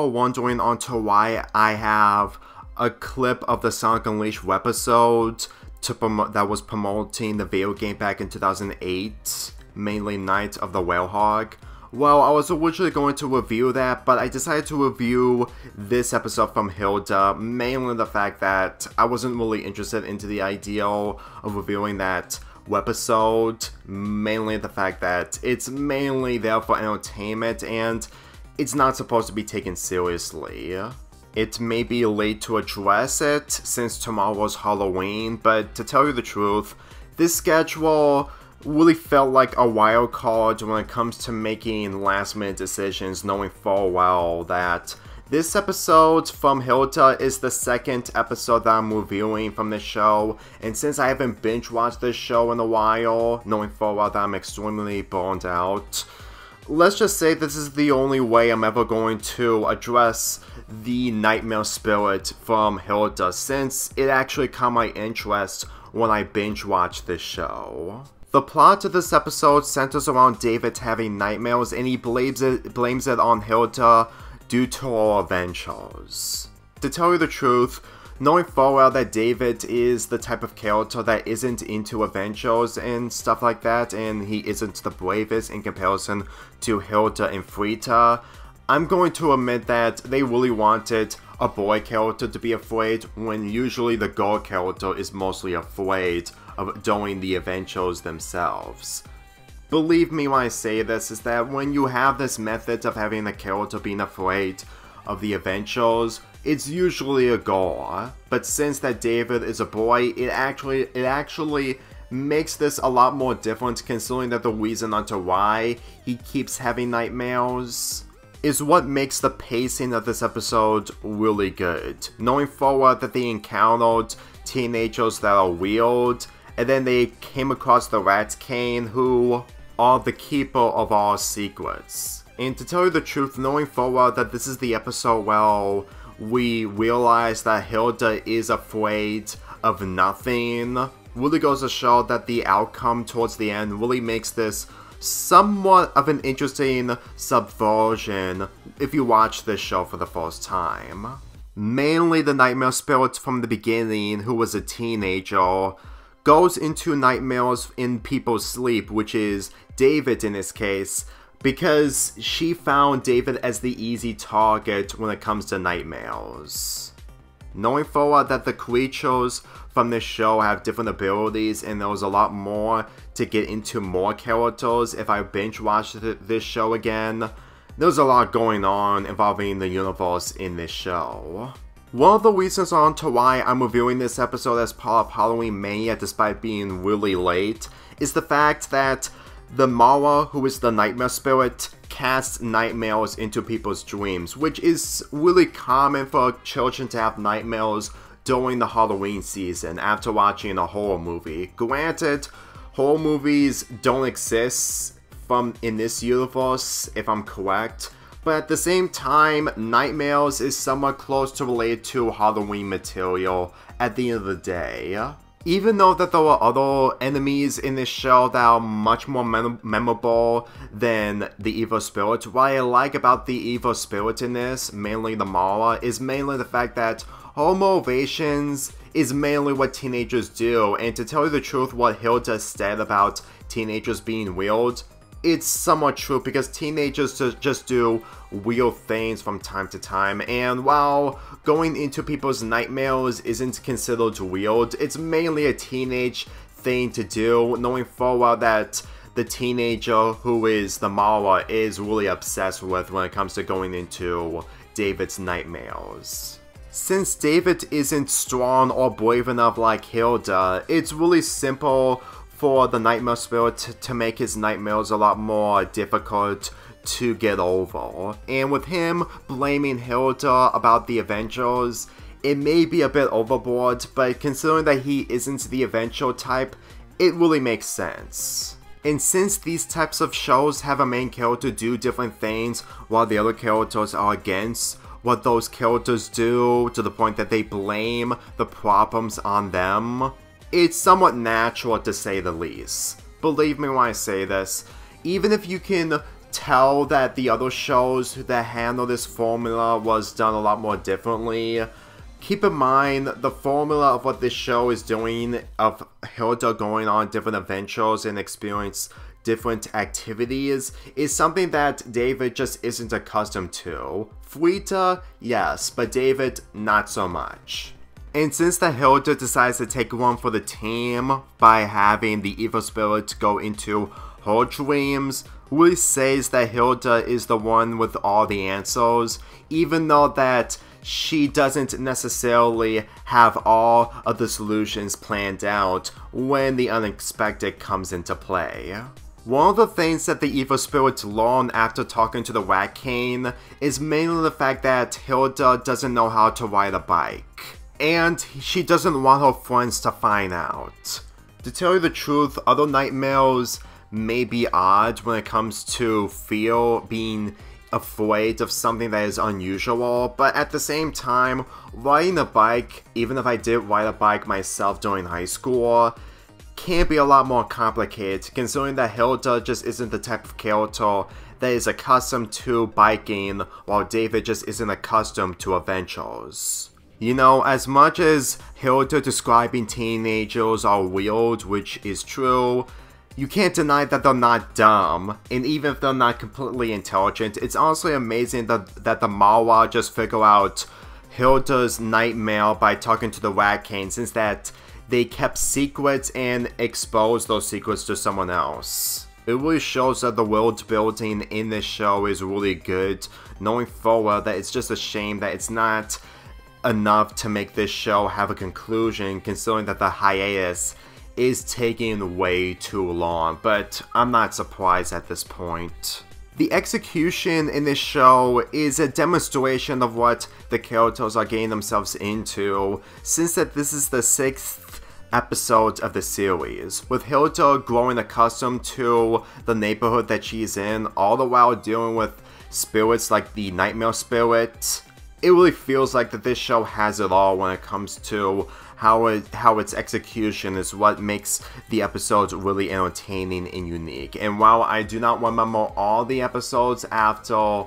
are wondering onto why I have a clip of the Sonic Unleashed webisode to that was promoting the video game back in 2008, mainly Night of the Werehog. Well, I was originally going to review that, but I decided to review this episode from Hilda, mainly the fact that I wasn't really interested into the idea of reviewing that webisode, mainly the fact that it's mainly there for entertainment and it's not supposed to be taken seriously. It may be late to address it since tomorrow's Halloween, but to tell you the truth, this schedule really felt like a wild card when it comes to making last minute decisions, knowing full well that this episode from Hilda is the second episode that I'm reviewing from the show, and since I haven't binge watched this show in a while, knowing full well that I'm extremely burned out, let's just say this is the only way I'm ever going to address the Nightmare Spirit from Hilda, since it actually caught my interest when I binge watched this show. The plot of this episode centers around David having nightmares and he blames it, blames it on Hilda due to her adventures. To tell you the truth, knowing full well that David is the type of character that isn't into adventures and stuff like that, and he isn't the bravest in comparison to Hilda and Frida, I'm going to admit that they really wanted a boy character to be afraid when usually the girl character is mostly afraid of doing the adventures themselves. Believe me when I say this, is that when you have this method of having the character being afraid of the adventures, it's usually a girl. But since that David is a boy, it actually it actually makes this a lot more different considering that the reason onto why he keeps having nightmares is what makes the pacing of this episode really good. Knowing forward that they encountered teenagers that are weird, and then they came across the Rat King, who are the keeper of our secrets. And to tell you the truth, knowing forward that this is the episode where we realize that Hilda is afraid of nothing, really goes to show that the outcome towards the end really makes this somewhat of an interesting subversion if you watch this show for the first time. Mainly the nightmare spirit from the beginning, who was a teenager, goes into nightmares in people's sleep, which is David in this case, because she found David as the easy target when it comes to nightmares. Knowing forward that the creatures from this show have different abilities and there was a lot more to get into more characters if I binge watched this show again. There's a lot going on involving the universe in this show. One of the reasons on to why I'm reviewing this episode as part of Halloween Mania despite being really late is the fact that the Mara, who is the nightmare spirit, casts nightmares into people's dreams, which is really common for children to have nightmares during the Halloween season after watching a horror movie. Granted, horror movies don't exist from in this universe, if I'm correct, but at the same time, Nightmares is somewhat close to related to Halloween material at the end of the day. Even though that there were other enemies in this shell that are much more mem memorable than the evil spirit, what I like about the evil spirit in this, mainly the Mara, is mainly the fact that her motivations is mainly what teenagers do, and to tell you the truth, what Hilda said about teenagers being weird, it's somewhat true because teenagers just do weird things from time to time, and while going into people's nightmares isn't considered weird, it's mainly a teenage thing to do, knowing full well that the teenager who is the Mara is really obsessed with when it comes to going into David's nightmares. Since David isn't strong or brave enough like Hilda, it's really simple for the Nightmare Spirit to make his nightmares a lot more difficult to get over. And with him blaming Hilda about the Avengers, it may be a bit overboard, but considering that he isn't the Avenger type, it really makes sense. And since these types of shows have a main character do different things while the other characters are against what those characters do to the point that they blame the problems on them, it's somewhat natural to say the least. Believe me when I say this, even if you can tell that the other shows that handle this formula was done a lot more differently. Keep in mind, the formula of what this show is doing, of Hilda going on different adventures and experience different activities, is something that David just isn't accustomed to. Fleeta, yes, but David, not so much. And since the Hilda decides to take one for the team by having the evil spirit go into her dreams, really says that Hilda is the one with all the answers, even though that she doesn't necessarily have all of the solutions planned out when the unexpected comes into play. One of the things that the evil spirits learn after talking to the Rat King is mainly the fact that Hilda doesn't know how to ride a bike. And she doesn't want her friends to find out. To tell you the truth, other nightmares may be odd when it comes to fear being afraid of something that is unusual, but at the same time, riding a bike, even if I did ride a bike myself during high school, can be a lot more complicated, considering that Hilda just isn't the type of character that is accustomed to biking, while David just isn't accustomed to adventures. You know, as much as Hilda describing teenagers are weird, which is true, you can't deny that they're not dumb, and even if they're not completely intelligent, it's honestly amazing that, that the Mara just figure out Hilda's nightmare by talking to the Rat King, since that they kept secrets and exposed those secrets to someone else. It really shows that the world building in this show is really good, knowing full well that it's just a shame that it's not enough to make this show have a conclusion, considering that the hiatus is taking way too long, but I'm not surprised at this point. The execution in this show is a demonstration of what the Kyotos are getting themselves into, since that this is the sixth episode of the series, with Hilda growing accustomed to the neighborhood that she's in, all the while dealing with spirits like the Nightmare Spirit. It really feels like that this show has it all when it comes to how it how its execution is what makes the episodes really entertaining and unique. And while I do not remember all the episodes after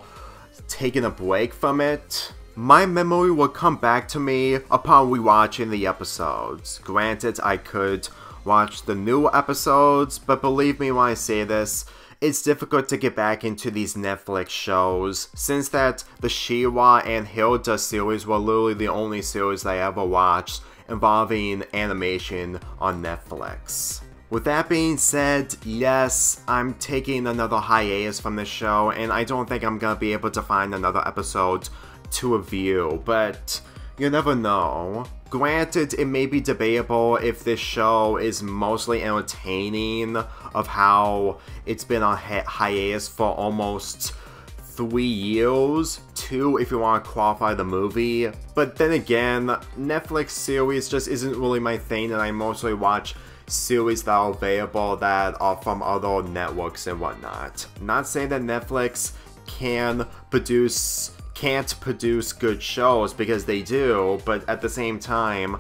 taking a break from it, my memory will come back to me upon rewatching the episodes. Granted, I could watch the new episodes, but believe me when I say this, it's difficult to get back into these Netflix shows, since that the She-Ra and Hilda series were literally the only series I ever watched involving animation on Netflix. With that being said, yes, I'm taking another hiatus from the show, and I don't think I'm gonna be able to find another episode to review, but you never know. Granted, it may be debatable if this show is mostly entertaining of how it's been on hi hiatus for almost three years, two if you want to qualify the movie. But then again, Netflix series just isn't really my thing, and I mostly watch series that are available that are from other networks and whatnot. Not saying that Netflix can produce can't produce good shows because they do, but at the same time,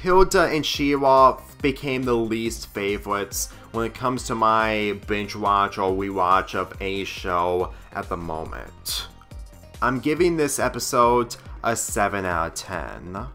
Hilda and She-Ra became the least favorites when it comes to my binge watch or rewatch of a show at the moment. I'm giving this episode a 7 out of 10.